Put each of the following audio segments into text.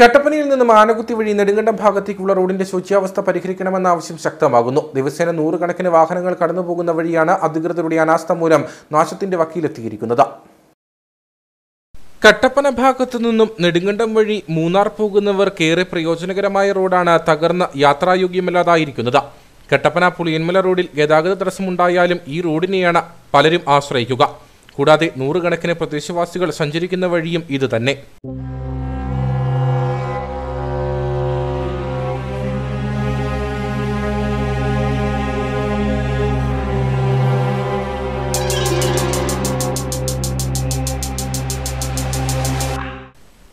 കട്ടപ്പനയിൽ നിന്നും ആനകുത്തി വഴി നെടുങ്കണ്ടം ഭാഗത്തേക്കുള്ള റോഡിന്റെ ശുചിയാവസ്ഥ പരിഹരിക്കണമെന്ന ആവശ്യം ശക്തമാകുന്നു. ദിവസേന നൂറുകണക്കിന് വാഹനങ്ങൾ കടന്നുപോകുന്ന വഴിയാണ് അധികൃതരുടെ അനാസ്ഥ മൂലം നാശത്തിന്റെ വക്കീലെത്തിയിരിക്കുന്നത് കട്ടപ്പന ഭാഗത്തു നിന്നും നെടുങ്കണ്ടം വഴി മൂന്നാർ പോകുന്നവർക്ക് ഏറെ പ്രയോജനകരമായ റോഡാണ് തകർന്ന യാത്രായോഗ്യമല്ലാതായിരിക്കുന്നത്. കട്ടപ്പന പുളിയന്മല റോഡിൽ ഗതാഗത തടസ്സമുണ്ടായാലും ഈ റോഡിനെയാണ് പലരും ആശ്രയിക്കുക. കൂടാതെ നൂറുകണക്കിന് പ്രദേശവാസികൾ സഞ്ചരിക്കുന്ന വഴിയും ഇത് തന്നെ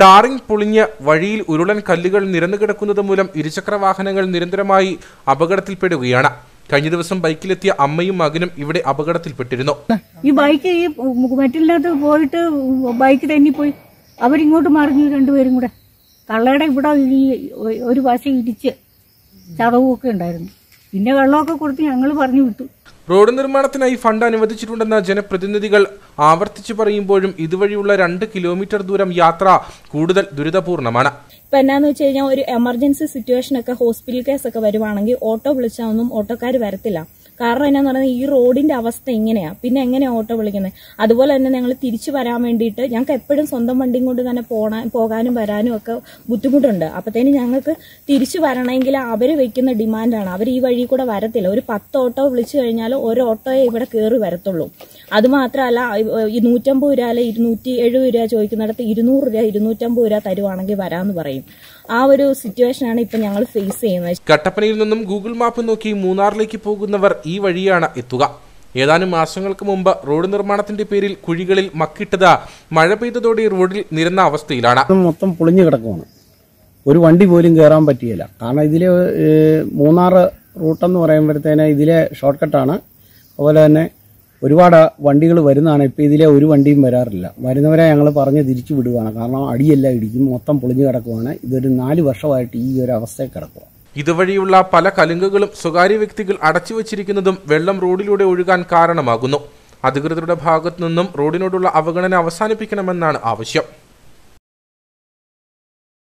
ടാറിംഗ് പൊളിഞ്ഞ് വഴിയിൽ ഉരുളൻ കല്ലുകൾ നിരന്നു കിടക്കുന്നത് മൂലം ഇരുചക്ര വാഹനങ്ങൾ നിരന്തരമായി അപകടത്തിൽപ്പെടുകയാണ്. കഴിഞ്ഞ ദിവസം ബൈക്കിലെത്തിയ അമ്മയും മകനും ഇവിടെ അപകടത്തിൽപ്പെട്ടിരുന്നു. ഈ ബൈക്ക് ഈ മെറ്റിലിനകത്ത് പോയിട്ട് ബൈക്ക് തന്നെ പോയി. അവരിങ്ങോട്ട് മറിഞ്ഞു രണ്ടുപേരും കൂടെ. കള്ളയുടെ ഇവിടെ ഈ ഒരു വശം ഇടിച്ച് ചതവുമൊക്കെ ഉണ്ടായിരുന്നു. പിന്നെ വെള്ളമൊക്കെ കൊടുത്ത് ഞങ്ങൾ പറഞ്ഞു വിട്ടു. റോഡ് നിർമ്മാണത്തിനായി ഫണ്ട് അനുവദിച്ചിട്ടുണ്ടെന്ന ജനപ്രതിനിധികൾ ആവർത്തിച്ചു പറയുമ്പോഴും ഇതുവഴിയുള്ള രണ്ട് കിലോമീറ്റർ ദൂരം യാത്ര കൂടുതൽ ദുരിതപൂർണമാണ്. ഇപ്പൊ എന്നാന്ന് വെച്ച് കഴിഞ്ഞാൽ ഒരു എമർജൻസി സിറ്റുവേഷൻ ഒക്കെ ഹോസ്പിറ്റൽ കേസ് ഒക്കെ വരുവാണെങ്കിൽ ഓട്ടോ വിളിച്ചാൽ ഒന്നും ഓട്ടോക്കാർ വരത്തില്ല. കാരണം എന്നാന്ന് പറയുന്നത് ഈ റോഡിന്റെ അവസ്ഥ എങ്ങനെയാ പിന്നെ എങ്ങനെയാ ഓട്ടോ വിളിക്കുന്നത് അതുപോലെ തന്നെ ഞങ്ങൾ തിരിച്ചു വരാൻ വേണ്ടിയിട്ട് ഞങ്ങൾക്ക് എപ്പോഴും സ്വന്തം വണ്ടിയും കൊണ്ട് തന്നെ പോണ പോകാനും വരാനും ഒക്കെ ബുദ്ധിമുട്ടുണ്ട്. അപ്പത്തേന് ഞങ്ങൾക്ക് തിരിച്ചു വരണമെങ്കിൽ അവർ വെക്കുന്ന ഡിമാൻഡാണ്. അവർ ഈ വഴി കൂടെ വരത്തില്ല. ഒരു പത്ത് ഓട്ടോ വിളിച്ചു കഴിഞ്ഞാൽ ഒരു ഓട്ടോയെ ഇവിടെ കയറി വരത്തുള്ളൂ. അത് മാത്രമല്ല ഈ നൂറ്റമ്പത് രൂപ അല്ലെ ഇരുന്നൂറ്റി എഴുപത് രൂപ ചോദിക്കുന്നിടത്ത് ഇരുന്നൂറ് രൂപ ഇരുന്നൂറ്റമ്പത് രൂപ തരുവാണെങ്കിൽ വരാമെന്ന് പറയും. ആ ഒരു സിറ്റുവേഷനാണ് ഇപ്പൊ ഞങ്ങൾ ഫേസ് ചെയ്യുന്നത്. കട്ടപ്പനയിൽ നിന്നും ഗൂഗിൾ മാപ്പ് നോക്കി മൂന്നാറിലേക്ക് പോകുന്നവർ ഈ വഴിയാണ് എത്തുക. ഏതാനും മാസങ്ങൾക്ക് മുമ്പ് റോഡ് നിർമ്മാണത്തിന്റെ പേരിൽ കുഴികളിൽ മക്കിട്ടത് മഴ പെയ്തതോടെ റോഡിൽ നിരന്ന അവസ്ഥയിലാണ്. ഇത് മൊത്തം പൊളിഞ്ഞു കിടക്കുവാണ്. ഒരു വണ്ടി പോലും കയറാൻ പറ്റിയില്ല. കാരണം ഇതിലെ മൂന്നാറ് മൂന്നാർ റൂട്ടെന്ന് പറയുമ്പോഴത്തേന് ഇതിലെ ഷോർട്ട് കട്ടാണ് അതുപോലെ തന്നെ ഒരുപാട് വണ്ടികൾ വരുന്നതാണ്. ഇപ്പം ഇതിലെ ഒരു വണ്ടിയും വരാറില്ല. വരുന്നവരെ ഞങ്ങൾ പറഞ്ഞ് തിരിച്ചു വിടുകയാണ് കാരണം അടിയെല്ലാം ഇടിക്കും മൊത്തം പൊളിഞ്ഞു കിടക്കുവാണ്. ഇതൊരു നാല് വർഷമായിട്ട് ഈ ഒരു അവസ്ഥയിൽ കിടക്കുക ഇതുവഴിയുള്ള പല കലുങ്കുകളും സ്വകാര്യ വ്യക്തികൾ അടച്ചു വച്ചിരിക്കുന്നതും വെള്ളം റോഡിലൂടെ ഒഴുകാൻ കാരണമാകുന്നു. അധികൃതരുടെ ഭാഗത്തു നിന്നും റോഡിനോടുള്ള അവഗണന അവസാനിപ്പിക്കണമെന്നാണ് ആവശ്യം.